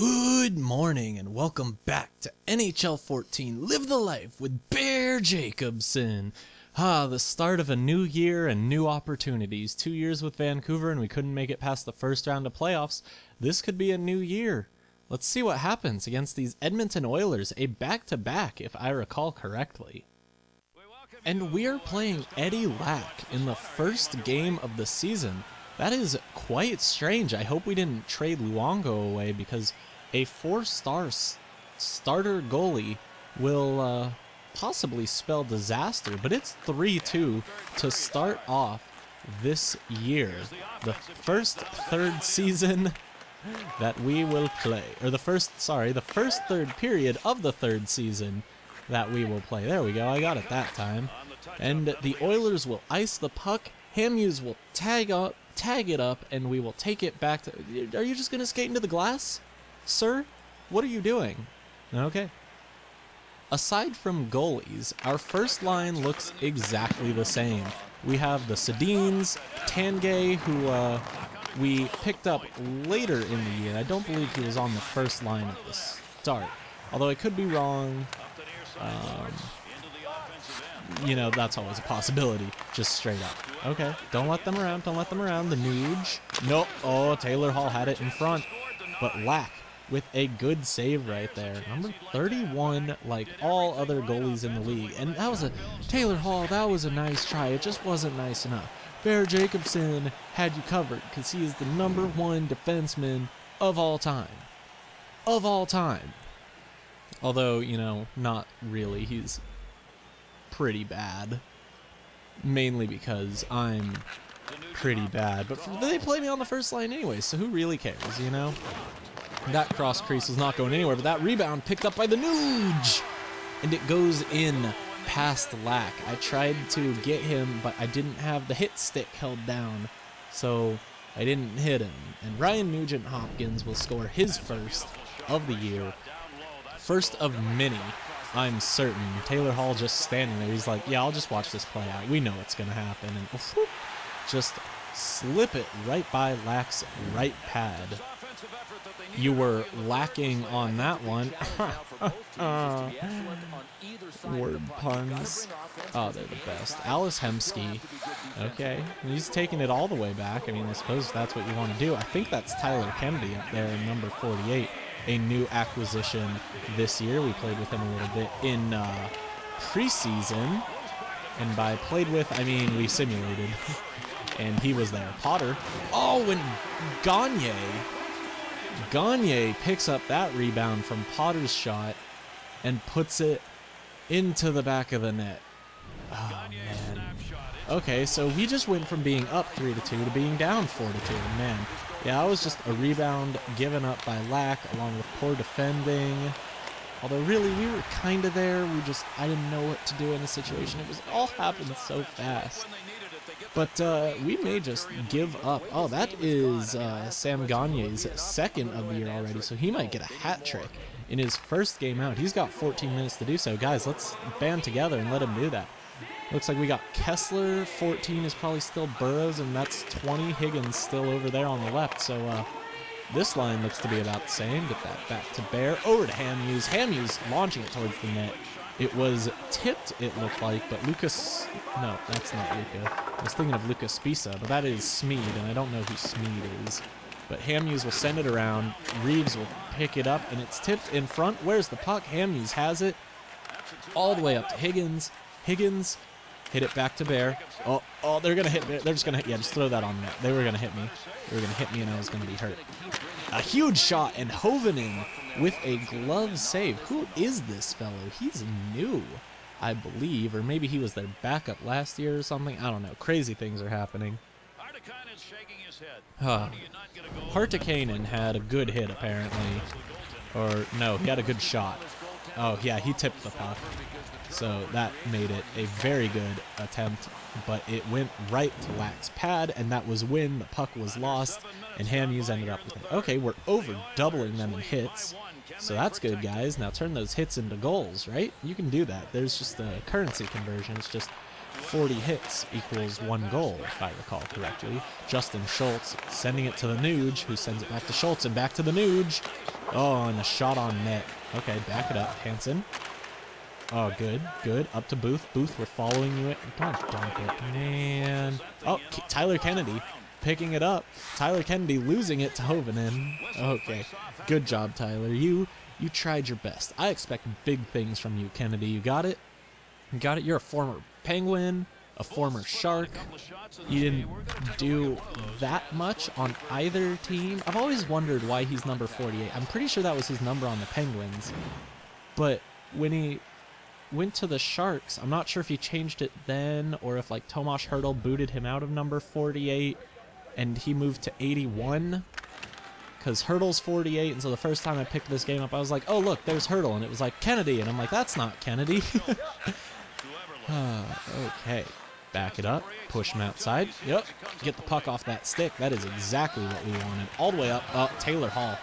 Good morning and welcome back to NHL 14 Live the Life with Bear Jakobsen. Ah, the start of a new year and new opportunities. Two years with Vancouver and we couldn't make it past the first round of playoffs. This could be a new year. Let's see what happens against these Edmonton Oilers, a back to back, if I recall correctly. And we are playing Eddie Lack in the first game of the season. That is quite strange. I hope we didn't trade Luongo away because a four-star starter goalie will uh, possibly spell disaster. But it's 3-2 to start off this year. The first third season that we will play. Or the first, sorry, the first third period of the third season that we will play. There we go. I got it that time. And the Oilers will ice the puck. Hamhuis will tag up, tag it up, and we will take it back to. Are you just gonna skate into the glass, sir? What are you doing? Okay. Aside from goalies, our first line looks exactly the same. We have the Sedins, Tanguay, who uh, we picked up later in the year. I don't believe he was on the first line at the start, although I could be wrong. Um, you know, that's always a possibility, just straight up. Okay, don't let them around, don't let them around. The Nuge. Nope. Oh, Taylor Hall had it in front. But Lack with a good save right there. Number 31, like all other goalies in the league. And that was a, Taylor Hall, that was a nice try. It just wasn't nice enough. Bear Jakobsen had you covered because he is the number one defenseman of all time. Of all time. Although, you know, not really. He's pretty bad. Mainly because I'm pretty bad. But they play me on the first line anyway, so who really cares, you know? That cross crease was not going anywhere, but that rebound picked up by the Nuge! And it goes in past Lack. I tried to get him, but I didn't have the hit stick held down, so I didn't hit him. And Ryan Nugent Hopkins will score his first of the year. First of many, I'm certain. Taylor Hall just standing there. He's like, yeah, I'll just watch this play out. We know it's going to happen. And just slip it right by Lack's right pad. You were lacking on that one. Word puns. Oh, they're the best. Ales Hemsky. Okay. He's taking it all the way back. I mean, I suppose that's what you want to do. I think that's Tyler Kennedy up there in number 48. A new acquisition this year. We played with him a little bit in uh, preseason. And by played with, I mean we simulated. and he was there. Potter. Oh, and Gagne. Gagne picks up that rebound from Potter's shot and puts it into the back of the net. Oh, man. Okay, so we just went from being up 3 to 2 to being down 4 to 2. Man, yeah, that was just a rebound given up by Lack along with poor defending. Although really, we were kind of there. We just, I didn't know what to do in the situation. It was it all happened so fast. But uh, we may just give up. Oh, that is uh, Sam Gagne's second of the year already, so he might get a hat trick in his first game out. He's got 14 minutes to do so. Guys, let's band together and let him do that. Looks like we got Kesler, 14 is probably still Burrows, and that's 20. Higgins still over there on the left, so uh, this line looks to be about the same. Get that back to Bear. Over to Hamhuis. Hamhuis launching it towards the net. It was tipped, it looked like, but Lucas... No, that's not Luca. I was thinking of Lucas Sbisa, but that is Smid, and I don't know who Smid is. But Hamhuis will send it around. Reeves will pick it up, and it's tipped in front. Where's the puck? Hamhuis has it. All the way up to Higgins. Higgins hit it back to Bear. Oh, oh, they're gonna hit. Bear. They're just gonna hit. Yeah, just throw that on net. They were gonna hit me. They were gonna hit me, and I was gonna be hurt. A huge shot, and Hovenen with a glove save. Who is this fellow? He's new, I believe, or maybe he was their backup last year or something. I don't know. Crazy things are happening. Huh. Hartikainen had a good hit apparently, or no, he had a good shot. Oh yeah, he tipped the puck. So that made it a very good attempt, but it went right to Lack's pad, and that was when the puck was lost, and Hamhuis ended up with it. Okay, we're over doubling them in hits, so that's good, guys. Now turn those hits into goals, right? You can do that. There's just a currency conversion. It's just 40 hits equals one goal, if I recall correctly. Justin Schultz sending it to the Nuge, who sends it back to Schultz and back to the Nuge. Oh, and a shot on net. Okay, back it up. Hansen. Oh, good, good. Up to Booth. Booth, we're following you. Don't dunk it, man. Oh, K Tyler Kennedy picking it up. Tyler Kennedy losing it to Hovinen. Okay, good job, Tyler. You you tried your best. I expect big things from you, Kennedy. You got it. Got it. You're a former Penguin, a former Shark. You didn't do that much on either team. I've always wondered why he's number 48. I'm pretty sure that was his number on the Penguins. But when he went to the Sharks, I'm not sure if he changed it then or if like Tomas Hertl booted him out of number 48 and he moved to 81 because Hertl's 48, and so the first time I picked this game up, I was like, oh, look, there's Hertl, and it was like Kennedy, and I'm like, that's not Kennedy. okay, back it up, push him outside. Yep, get the puck off that stick. That is exactly what we wanted. All the way up, Taylor Hall,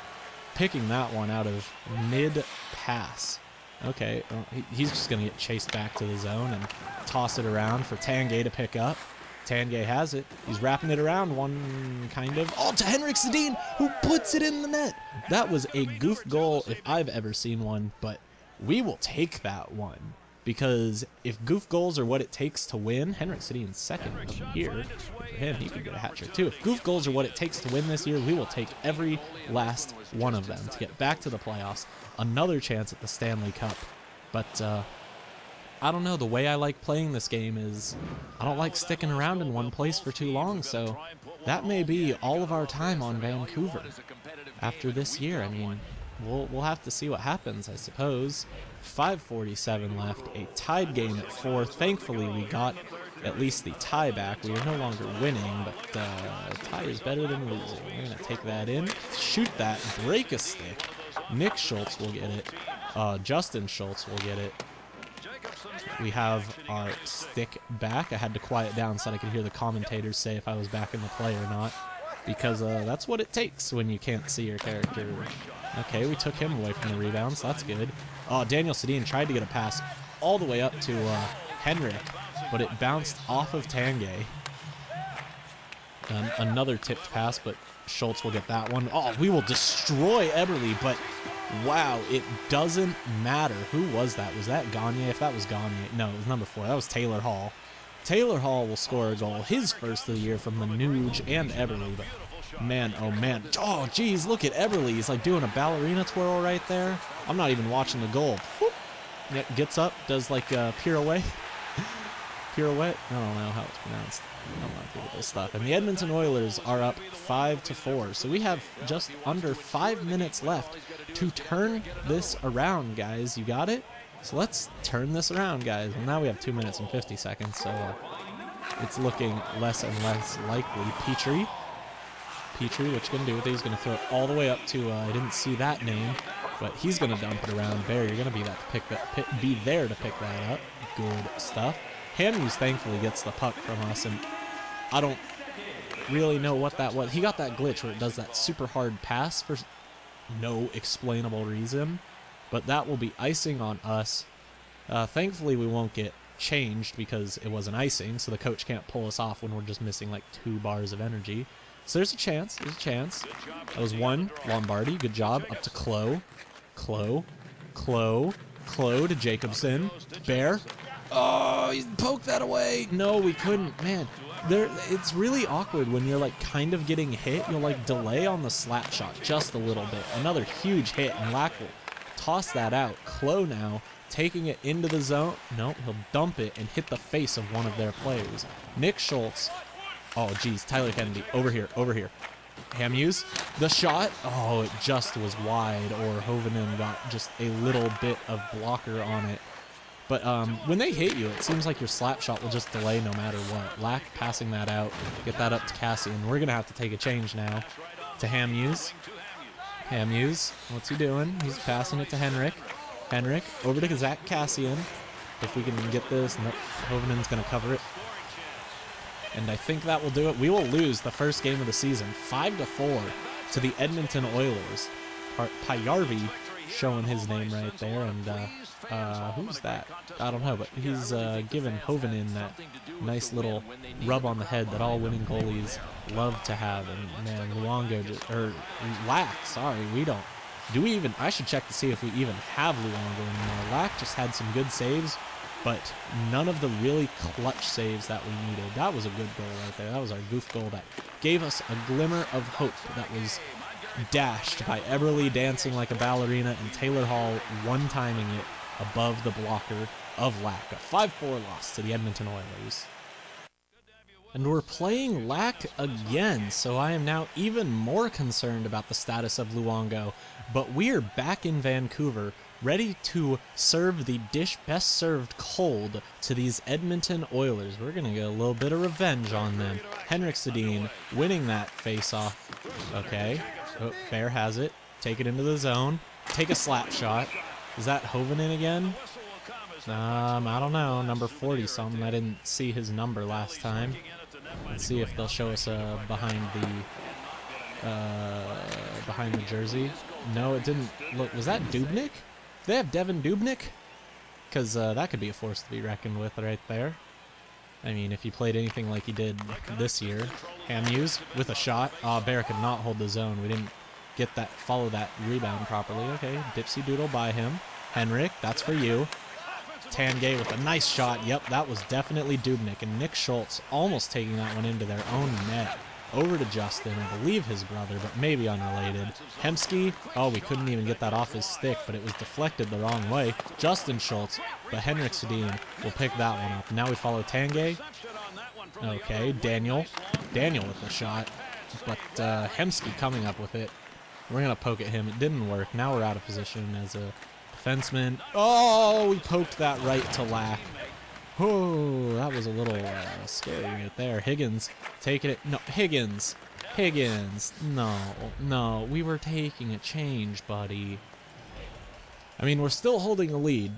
picking that one out of mid-pass. Okay, well, he, he's just going to get chased back to the zone and toss it around for Tanguay to pick up. Tanguay has it. He's wrapping it around one kind of. Oh, to Henrik Sedin, who puts it in the net. That was a goof goal if I've ever seen one, but we will take that one. Because if goof goals are what it takes to win, Henrik in second here. For him, he could get a hat trick too. If goof goals are what it takes to win this year, we will take every last one of them to get back to the playoffs. Another chance at the Stanley Cup. But uh, I don't know, the way I like playing this game is I don't like sticking around in one place for too long, so that may be all of our time on Vancouver after this year. I mean, we'll, we'll have to see what happens, I suppose. 547 left, a tied game at 4. Thankfully, we got at least the tie back. We are no longer winning, but uh, tie is better than losing. We're going to take that in, shoot that, break a stick. Nick Schultz will get it. Uh, Justin Schultz will get it we have our stick back. I had to quiet down so I could hear the commentators say if I was back in the play or not. Because uh, that's what it takes when you can't see your character. Okay, we took him away from the rebound, so that's good. Oh, Daniel Sedin tried to get a pass all the way up to uh, Henrik, but it bounced off of Tanguay. Um, another tipped pass, but Schultz will get that one. Oh, we will destroy Eberle, but Wow, it doesn't matter. Who was that? Was that Gagne? If that was Gagne, no, it was number four. That was Taylor Hall. Taylor Hall will score a goal, his first of the year from Manuge and Eberle. But man, oh man. Oh, geez, look at Eberle. He's like doing a ballerina twirl right there. I'm not even watching the goal. Whoop. Gets up, does like a pirouette. pirouette? I don't know how it's pronounced. I don't know people this stuff. And the Edmonton Oilers are up five to four. So we have just under five minutes left to turn this around, guys. You got it? So let's turn this around, guys. Well, now we have two minutes and 50 seconds, so it's looking less and less likely. Petry. Petry, what you gonna do with it? He's gonna throw it all the way up to, uh, I didn't see that name, but he's gonna dump it around. Bear, you're gonna be that to pick that, pick, be there to pick that up. Good stuff. Hamhuis thankfully gets the puck from us, and I don't really know what that was. He got that glitch where it does that super hard pass for no explainable reason, but that will be icing on us. Uh, thankfully, we won't get changed because it was an icing, so the coach can't pull us off when we're just missing like two bars of energy. So there's a chance. There's a chance. That was one. Lombardi. Good job. Up to Klo. Klo. Klo. Klo to Jakobsen. Bear. Oh, he poked that away. No, we couldn't. Man, there it's really awkward when you're like kind of getting hit. You'll like delay on the slap shot just a little bit. Another huge hit, and Lack will toss that out. Klo now taking it into the zone. No, he'll dump it and hit the face of one of their players. Nick Schultz. Oh, geez. Tyler Kennedy. Over here. Over here. Hamhuis. The shot. Oh, it just was wide, or Hovinen got just a little bit of blocker on it. But um, when they hit you, it seems like your slap shot will just delay no matter what. Lack passing that out, get that up to Kassian. We're going to have to take a change now to Hamhuis. Hamhuis, what's he doing? He's passing it to Henrik. Henrik, over to Zach Kassian. If we can get this, nope, Hovenen's going to cover it. And I think that will do it. We will lose the first game of the season, 5 to four, to the Edmonton Oilers. Paajarvi showing his name right there, and uh, uh, who's that? I don't know, but he's uh, given Hovinen that nice little rub on the head that all winning goalies love to have. And man, Luongo just, or Lack, sorry, we don't. Do we even? I should check to see if we even have Luongo anymore. Lack just had some good saves, but none of the really clutch saves that we needed. That was a good goal right there. That was our goof goal that gave us a glimmer of hope that was dashed by Eberle dancing like a ballerina and Taylor Hall one-timing it above the blocker of Lack. A 5-4 loss to the Edmonton Oilers. And we're playing Lack again, so I am now even more concerned about the status of Luongo. But we're back in Vancouver, ready to serve the dish best served cold to these Edmonton Oilers. We're going to get a little bit of revenge on them. Henrik Sedin winning that face-off. Okay, oh, Bear has it. Take it into the zone. Take a slap shot. Is that Hovinen again? Um, I don't know. Number 40 something. I didn't see his number last time. Let's see if they'll show us uh, behind the uh, behind the jersey. No, it didn't look. Was that Dubnyk? They have Devin Dubnyk? Because uh, that could be a force to be reckoned with right there. I mean, if he played anything like he did this year, Hamhuis with a shot. Ah, Bear could not hold the zone. We didn't get that, follow that rebound properly. Okay, Dipsy Doodle by him. Henrik, that's for you. Tanguay with a nice shot. Yep, that was definitely Dubnyk. And Nick Schultz almost taking that one into their own net. Over to Justin, I believe his brother, but maybe unrelated. Hemsky, oh, we couldn't even get that off his stick, but it was deflected the wrong way. Justin Schultz, but Henrik Sedin will pick that one up. Now we follow Tanguay. Okay, Daniel. Daniel with the shot, but uh, Hemsky coming up with it. We're going to poke at him. It didn't work. Now we're out of position as a defenseman. Oh, we poked that right to Lack. Oh, that was a little uh, scary right there. Higgins taking it. No, Higgins. Higgins. No, no. We were taking a change, buddy. I mean, we're still holding a lead,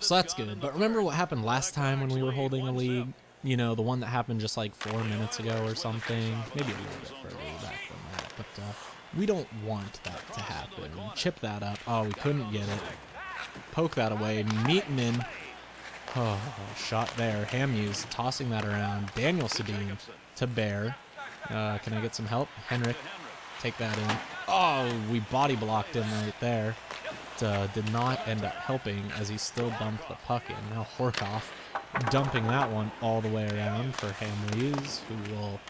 so that's good. But remember what happened last time when we were holding a lead? You know, the one that happened just like four minutes ago or something. Maybe a little bit further back than that. But uh, we don't want that to happen. Chip that up. Oh, we couldn't get it. Poke that away. Meatman Oh, shot there. Hamhuis tossing that around. Daniel Sedin to Bear. Uh, can I get some help? Henrik, take that in. Oh, we body blocked him right there. Uh, did not end up helping as he still bumped the puck in. Now Horcoff dumping that one all the way around for Hamhuis, who will...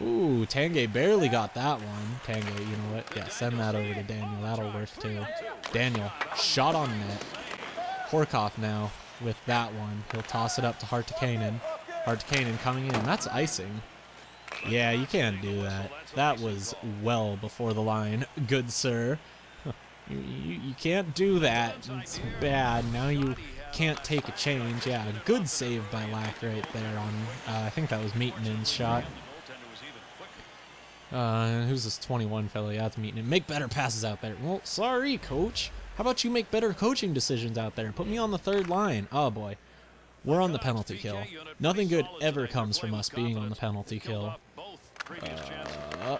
Ooh, Tanguay barely got that one. Tanguay, you know what? Yeah, send that over to Daniel. That'll work too. Daniel, shot on net. Horcoff now with that one. He'll toss it up to Hartikainen. Hartikainen coming in. That's icing. Yeah, you can't do that. That was well before the line, good sir. You, you, you can't do that. It's bad. Now you can't take a change. Yeah, good save by Lack right there on, uh, I think that was Maintenance shot. Uh, who's this 21 fellow? Yeah, it's Meaton. Make better passes out there. Well, sorry, coach. How about you make better coaching decisions out there and put me on the third line? Oh boy. We're on the penalty kill. Nothing good ever comes from us being on the penalty kill. Uh,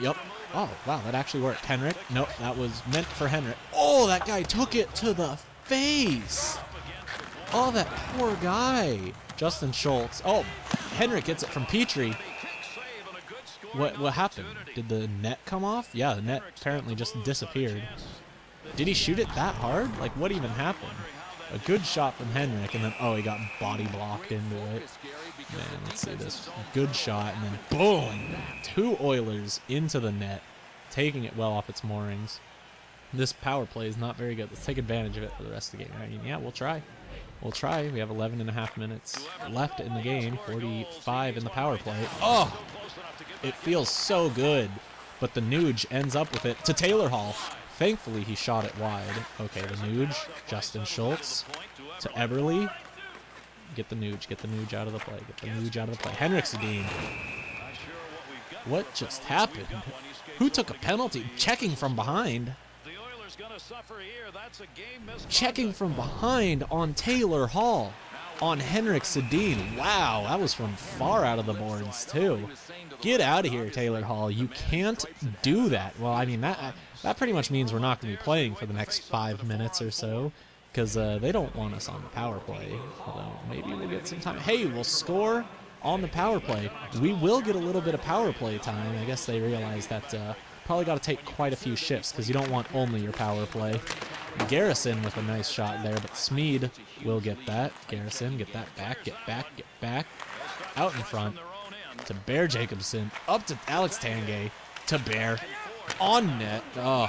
yep. Oh, wow, that actually worked. Henrik? Nope, that was meant for Henrik. Oh, that guy took it to the face. Oh, that poor guy. Justin Schultz. Oh, Henrik gets it from Petry. What what happened? Did the net come off? Yeah, the net apparently just disappeared. Did he shoot it that hard? Like, what even happened? A good shot from Henrik, and then, oh, he got body blocked into it. Man, let's see this. Good shot, and then boom! Two Oilers into the net, taking it well off its moorings. This power play is not very good. Let's take advantage of it for the rest of the game. Yeah, we'll try. We'll try. We have 11 and a half minutes left in the game. 45 in the power play. Oh! It feels so good. But the Nuge ends up with it to Taylor Hall. Thankfully, he shot it wide. Okay, the Nuge, Justin Schultz to Eberle. Get the Nuge, get the Nuge out of the play, get the Nuge out of the play. Henrik Sedin. What just happened? Who took a penalty? Checking from behind. Checking from behind on Taylor Hall. On Henrik Sedin. Wow, that was from far out of the boards, too. Get out of here, Taylor Hall. You can't do that. Well, I mean, that that pretty much means we're not going to be playing for the next five minutes or so because uh, they don't want us on the power play. Although maybe we'll get some time. Hey, we'll score on the power play. We will get a little bit of power play time. I guess they realize that uh, probably got to take quite a few shifts because you don't want only your power play. Garrison with a nice shot there, but Smid will get that. Garrison, get that back, get back, get back. Out in front to Bear Jakobsen, up to Alex Tanguay, to Bear, on net. Oh,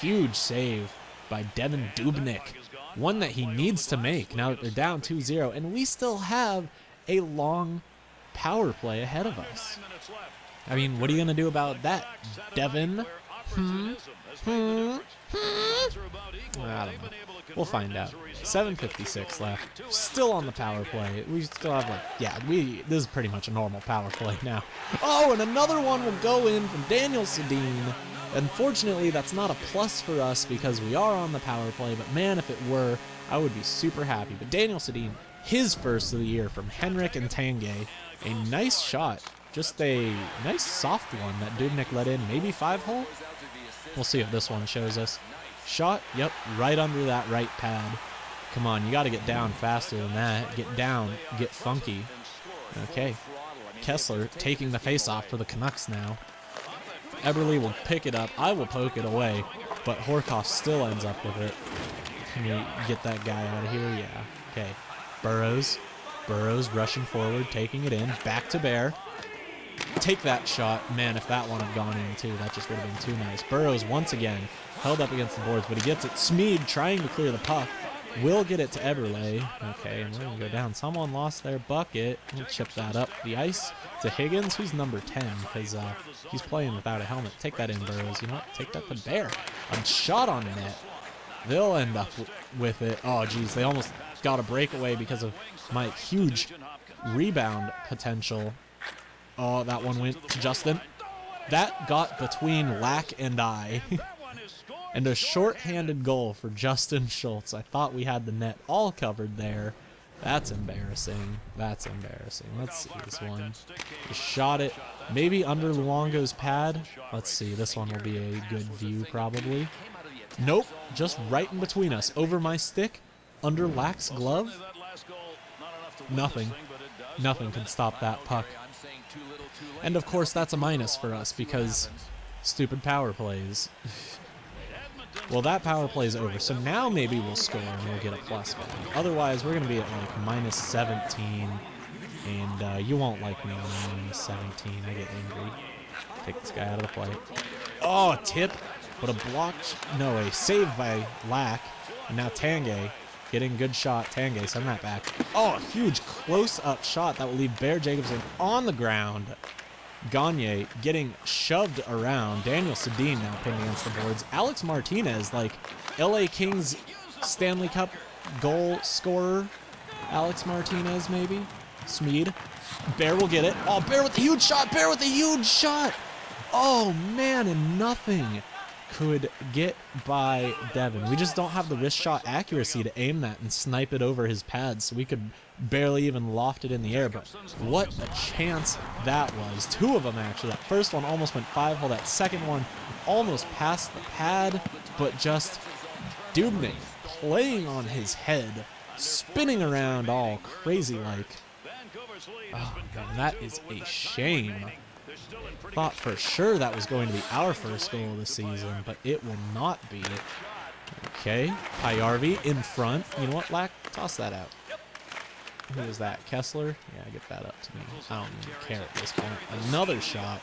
huge save by Devin Dubnyk. One that he needs to make now that they're down 2-0, and we still have a long power play ahead of us. I mean, what are you going to do about that, Devin? Hmm? Hmm? Hmm? I don't know. We'll find out. 7.56 left. Still on the power play. We still have like, yeah, we. this is pretty much a normal power play now. Oh, and another one will go in from Daniel Sedin. Unfortunately, that's not a plus for us because we are on the power play, but man, if it were, I would be super happy. But Daniel Sedin, his first of the year from Henrik and Tanguay, a nice shot. Just a nice soft one that Dubnyk let in, maybe five hole? We'll see if this one shows us. Shot, yep, right under that right pad. Come on, you got to get down faster than that. Get down, get funky. Okay. Kesler taking the face off for the Canucks now. Eberle will pick it up. I will poke it away, but Horcoff still ends up with it. Can you get that guy out of here? Yeah. Okay. Burrows. Burrows rushing forward, taking it in. Back to Bear. Take that shot. Man, if that one had gone in too, that just would have been too nice. Burrows once again held up against the boards, but he gets it. Smid trying to clear the puck. Will get it to Eberle. Okay, and we're going to go down. Someone lost their bucket. We'll chip that up the ice to Higgins, who's number 10, because uh, he's playing without a helmet. Take that in, Burrows. You know what? Take that to Bear. A shot on net. They'll end up with it. Oh, geez. They almost got a breakaway because of my huge rebound potential. Oh, that one went to Justin. That got between Lack and I. and a short-handed goal for Justin Schultz. I thought we had the net all covered there. That's embarrassing. That's embarrassing. Let's see this one. Just shot it maybe under Luongo's pad. Let's see. This one will be a good view probably. Nope. Just right in between us. Over my stick. Under Lack's glove. Nothing. Nothing can stop that puck. And of course that's a minus for us because stupid power plays. well, that power play is over, so now maybe we'll score and we'll get a plus back. Otherwise, we're going to be at like minus 17, and uh, you won't like me on minus 17. I get angry. Take this guy out of the play. Oh, tip. But a block, no, a save by Lack. And now Tanguay getting good shot. Tanguay, send that back. Oh, a huge close-up shot that will leave Bear Jakobsen on the ground. Gagne getting shoved around. Daniel Sedin now pinned against the boards. Alex Martinez, like LA Kings Stanley Cup goal scorer. Alex Martinez, maybe. Smid. Bear will get it. Oh, Bear with a huge shot. Bear with a huge shot. Oh, man, and nothing could get by Devin. We just don't have the wrist shot accuracy to aim that and snipe it over his pads, so we could barely even loft it in the air. But what a chance that was. Two of them, actually. That first one almost went five hole. That second one almost passed the pad, but just Dubnyk playing on his head, spinning around all crazy like. Oh, man, that is a shame. Thought for sure that was going to be our first goal of the season, but it will not be. Okay, Paajarvi in front. You know what, Lack? Toss that out. Who is that? Kesler? Yeah, get that up to me. I don't even care at this point. Another shot.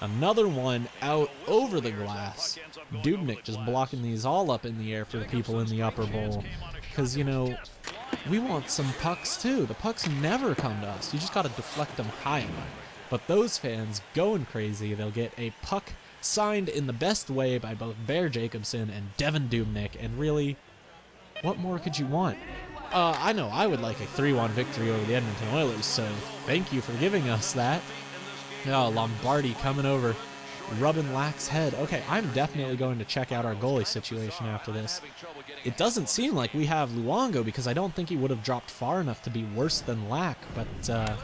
Another one out over the glass. Dubnyk just blocking these all up in the air for the people in the upper bowl. Because, you know, we want some pucks too. The pucks never come to us. You just got to deflect them high enough. But those fans going crazy, they'll get a puck signed in the best way by both Bear Jakobsen and Devin Dubnyk. And really, what more could you want? Uh, I know I would like a 3-1 victory over the Edmonton Oilers, so thank you for giving us that. Oh, Lombardi coming over, rubbing Lack's head. Okay, I'm definitely going to check out our goalie situation after this. It doesn't seem like we have Luongo because I don't think he would have dropped far enough to be worse than Lack, but, uh,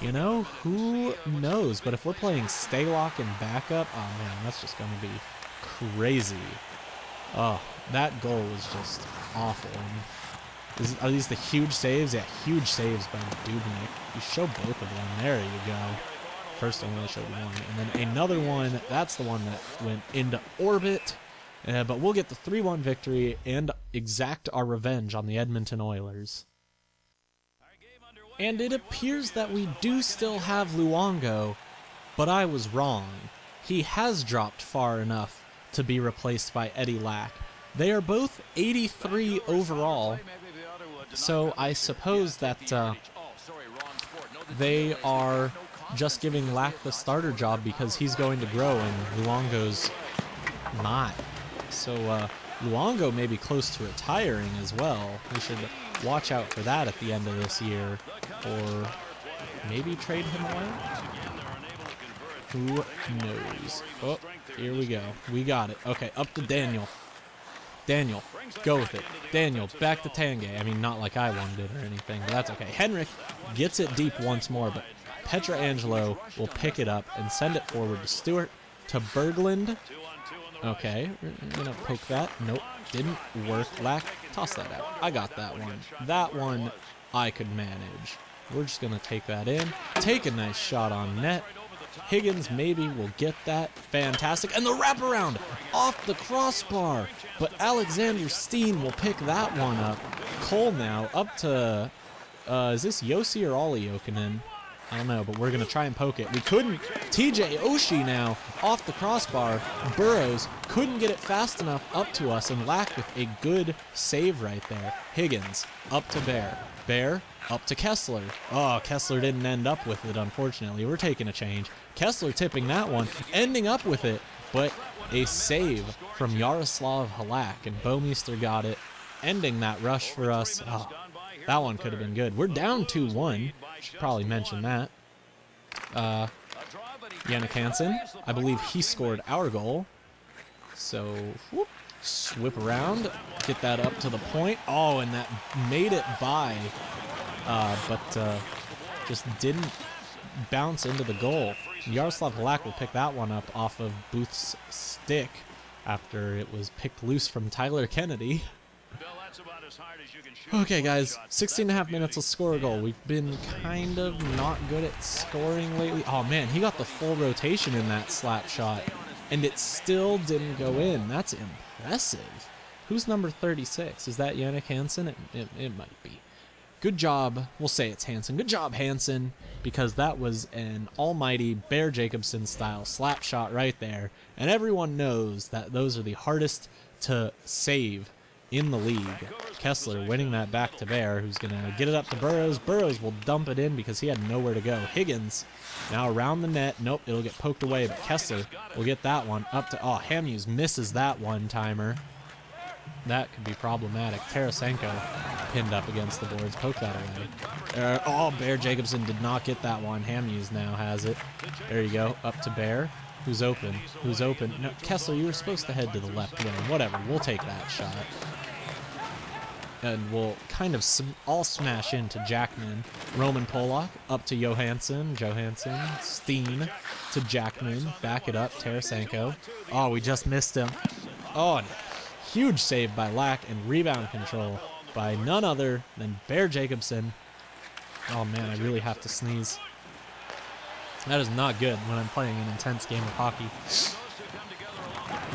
you know, who knows? But if we're playing Stalock and backup, oh man, that's just going to be crazy. Oh, that goal was just awful. And is, are these the huge saves? Yeah, huge saves by Dubnyk. You show both of them. There you go. First I only showed one. And then another one, that's the one that went into orbit. Uh, but we'll get the 3-1 victory and exact our revenge on the Edmonton Oilers. And it appears that we do still have Luongo, but I was wrong. He has dropped far enough to be replaced by Eddie Lack. They are both 83 overall, so I suppose that uh, they are just giving Lack the starter job because he's going to grow and Luongo's not. So uh, Luongo may be close to retiring as well. We should watch out for that at the end of this year, or maybe trade him away. Who knows? Oh, here we go. We got it. Okay, up to Daniel. Daniel, go with it. Daniel, back to Tanguay. I mean, not like I wanted it or anything, but that's okay. Henrik gets it deep once more, but Pietrangelo will pick it up and send it forward to Stewart, to Berglund. Okay, we're gonna poke that. Nope, didn't work. Lack, toss that out. I got that one. That one I could manage. We're just gonna take that in. Take a nice shot on net. Higgins maybe will get that. Fantastic. And the wraparound off the crossbar. But Alexander Steen will pick that one up. Cole now up to, uh, is this Jussi or Olli Jokinen? I don't know, but we're going to try and poke it. We couldn't. TJ Oshie now off the crossbar. Burrows couldn't get it fast enough up to us and Lack with a good save right there. Higgins up to Bear. Bear up to Kesler. Oh, Kesler didn't end up with it, unfortunately. We're taking a change. Kesler tipping that one, ending up with it, but a save from Yaroslav Halak, and Bouwmeester got it, ending that rush for us. Oh, that one could have been good. We're down 2-1. Should probably mention that. Uh, Jannik Hansen, I believe he scored our goal. So, whoop, swip around, get that up to the point. Oh, and that made it by, uh, but uh, just didn't bounce into the goal. Yaroslav Halak will pick that one up off of Booth's stick after it was picked loose from Tyler Kennedy. Okay, guys, 16 and a half minutes, let's score a goal. We've been kind of not good at scoring lately. Oh, man, he got the full rotation in that slap shot, and it still didn't go in. That's impressive. Who's number 36? Is that Jannik Hansen? It, it, it might be. Good job. We'll say it's Hansen. Good job, Hansen, because that was an almighty Bear Jakobsen style slap shot right there. And everyone knows that those are the hardest to save in the league. Kesler winning that back to Bear, who's going to get it up to Burrows. Burrows will dump it in because he had nowhere to go. Higgins now around the net. Nope, it'll get poked away, but Kesler will get that one up to... Oh, Hamhuis misses that one-timer. That could be problematic. Tarasenko pinned up against the boards. Poke that away. Uh, oh, Bear Jakobsen did not get that one. Hamhuis now has it. There you go. Up to Bear. Who's open? Who's open? No, Kesler, you were supposed to head to the left lane. Whatever, we'll take that shot. And we'll kind of sm all smash into Jackman. Roman Polak up to Johansson. Johansson. Steen to Jackman. Back it up. Tarasenko. Oh, we just missed him. Oh, huge save by Lack and rebound control by none other than Bear Jakobsen. Oh man, I really have to sneeze. That is not good when I'm playing an intense game of hockey.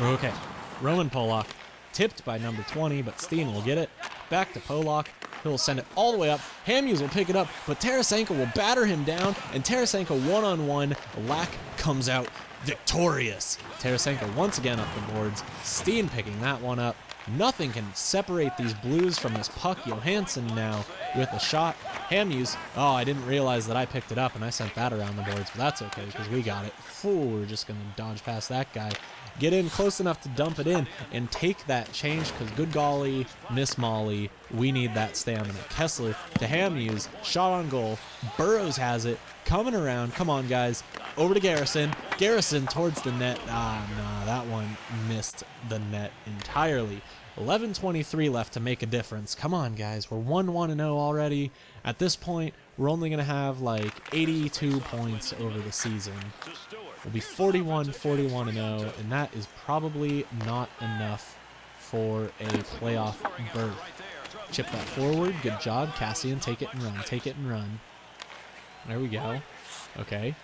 Okay, Roman Polak, tipped by number 20, but Steen will get it. Back to Polak. He'll send it all the way up. Hamhuis will pick it up, but Tarasenko will batter him down, and Tarasenko one-on-one. -on -one. Lack comes out victorious. Tarasenko once again up the boards. Steen picking that one up. Nothing can separate these Blues from this puck. Johansson now with a shot. Hamhuis, oh, I didn't realize that I picked it up and I sent that around the boards, but that's okay because we got it. Fool, we're just going to dodge past that guy. Get in close enough to dump it in and take that change because good golly, Miss Molly, we need that stamina. Kesler to Hamhuis, shot on goal. Burrows has it, coming around. Come on, guys. Over to Garrison. Garrison towards the net. Ah, nah, that one missed the net entirely. 11.23 left to make a difference. Come on, guys. We're 1-1-0 already. At this point, we're only going to have like 82 points over the season. We'll be 41, 41 0, and that is probably not enough for a playoff berth. Chip that forward. Good job. Kassian, take it and run. Take it and run. There we go. Okay.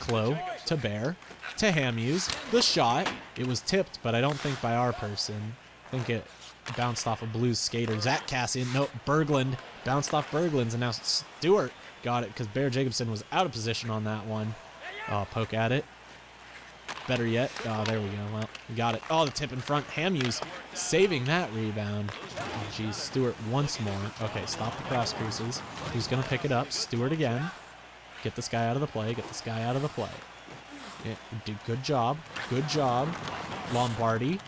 Klo to Bear to Hamhuis. The shot. It was tipped, but I don't think by our person. I think it bounced off a Blues skater. Zach Kassian. No, Berglund. Bounced off Berglund's, and now Stewart got it because Bear Jakobsen was out of position on that one. Oh, poke at it. Better yet. Oh, there we go. Well, we got it. Oh, the tip in front. Hamhuis saving that rebound. Oh, geez. Stewart once more. Okay, stop the cross creases. Who's going to pick it up? Stewart again. Get this guy out of the play. Get this guy out of the play. Yeah, do good job. Good job. Lombardi.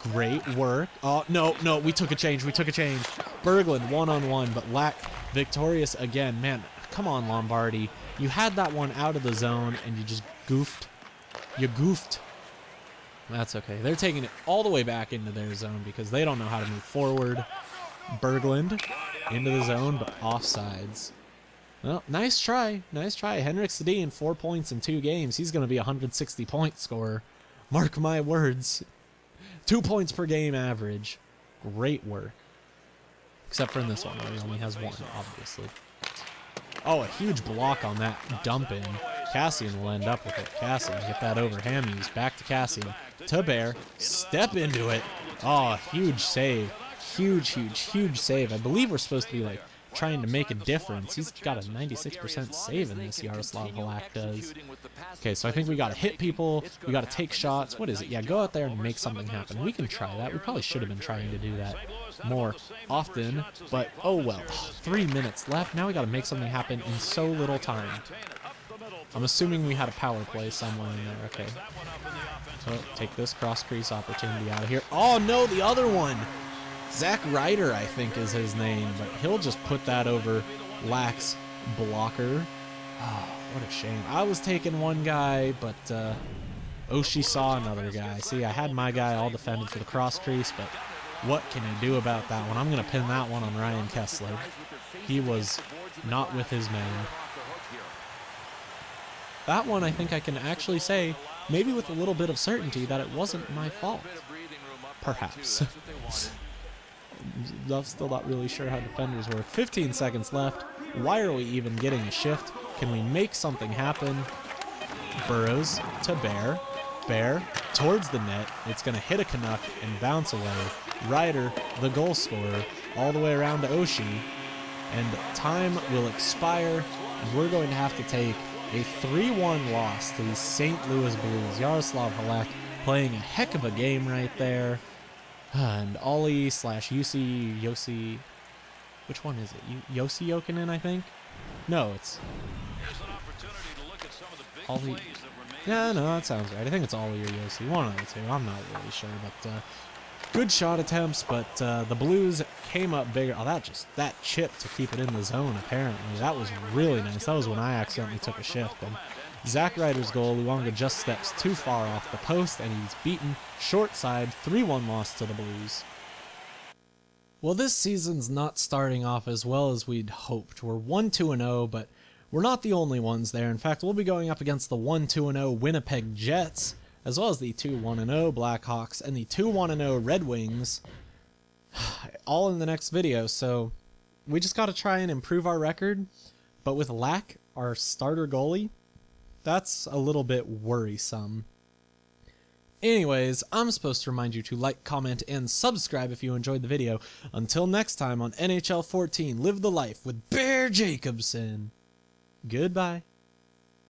Great work. Oh, no, no. We took a change. We took a change. Berglund one-on-one, but Lack victorious again. Man, come on, Lombardi. You had that one out of the zone, and you just goofed you goofed. That's okay. They're taking it all the way back into their zone because they don't know how to move forward. Berglund into the zone, but offsides. Well, nice try. Nice try. Henrik Sedin, four points in two games. He's going to be a 160 point scorer. Mark my words. Two points per game average. Great work. Except for in this one where he only has one, obviously. Oh, a huge block on that dump in. Kassian will end up with it. Kassian, get that over. Hamhuis, back to Kassian. To Bear, step into it. Oh, huge save. Huge, huge, huge save. I believe we're supposed to be like trying to make a difference. He's got a 96% save in this, Yaroslav Halak does. Okay, so I think we got to hit people. We got to take shots. What is it? Yeah, go out there and make something happen. We can try that. We probably should have been trying to do that more often, but oh well. Three minutes left. Now we got to make something happen in so little time. I'm assuming we had a power play somewhere in there. Okay. So take this cross crease opportunity out of here. Oh no, the other one. Zach Ryder, I think, is his name, but he'll just put that over Lack's blocker. Oh, what a shame. I was taking one guy, but uh, Oshie saw another guy. See, I had my guy all defended for the cross crease, but what can you do about that one? I'm going to pin that one on Ryan Kesler. He was not with his man. That one, I think I can actually say, maybe with a little bit of certainty, that it wasn't my fault. Perhaps. I'm still not really sure how defenders work. 15 seconds left. Why are we even getting a shift? Can we make something happen? Burrows to Bear. Bear towards the net. It's going to hit a Canuck and bounce away. Ryder, the goal scorer, all the way around to Oshie. And time will expire, and we're going to have to take a 3-1 loss to the St. Louis Blues. Yaroslav Halak playing a heck of a game right there. And Ollie slash Jussi Jussi. Which one is it? Jussi Jokinen, I think? No, it's. Ollie. Yeah, no, that sounds right. I think it's Ollie or Jussi. One of the two. I'm not really sure, but uh, good shot attempts. But uh, the Blues came up bigger. Oh, that just that chip to keep it in the zone. Apparently, that was really nice. That was when I accidentally took a shift. And Zach Ryder's goal, Luongo just steps too far off the post, and he's beaten short side 3-1 loss to the Blues. Well, this season's not starting off as well as we'd hoped. We're 1-2-0, but we're not the only ones there. In fact, we'll be going up against the 1-2-0 Winnipeg Jets, as well as the 2-1-0 Blackhawks and the 2-1-0 Red Wings, all in the next video. So we just got to try and improve our record, but with Lack, our starter goalie, that's a little bit worrisome. Anyways, I'm supposed to remind you to like, comment, and subscribe if you enjoyed the video. Until next time on NHL 14, live the life with Bear Jakobsen. Goodbye.